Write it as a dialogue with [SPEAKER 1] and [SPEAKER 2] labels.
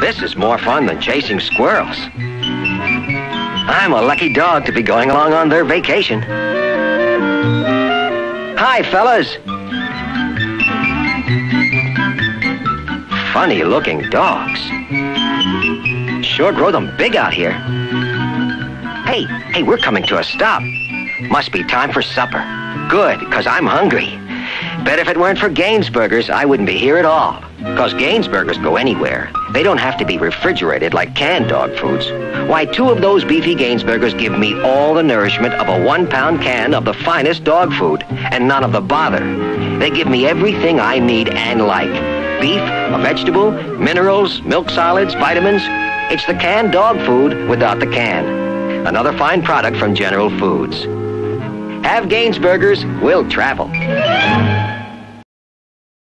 [SPEAKER 1] This is more fun than chasing squirrels. I'm a lucky dog to be going along on their vacation. Hi, fellas. Funny looking dogs. Sure grow them big out here. Hey, hey, we're coming to a stop. Must be time for supper. Good, because I'm hungry. Bet if it weren't for Gaines Burgers, I wouldn't be here at all. Because Gaines Burgers go anywhere. They don't have to be refrigerated like canned dog foods. Why, two of those beefy Gaines Burgers give me all the nourishment of a one-pound can of the finest dog food, and none of the bother. They give me everything I need and like. Beef, a vegetable, minerals, milk solids, vitamins. It's the canned dog food without the can. Another fine product from General Foods. Have Gaines Burgers, we'll travel.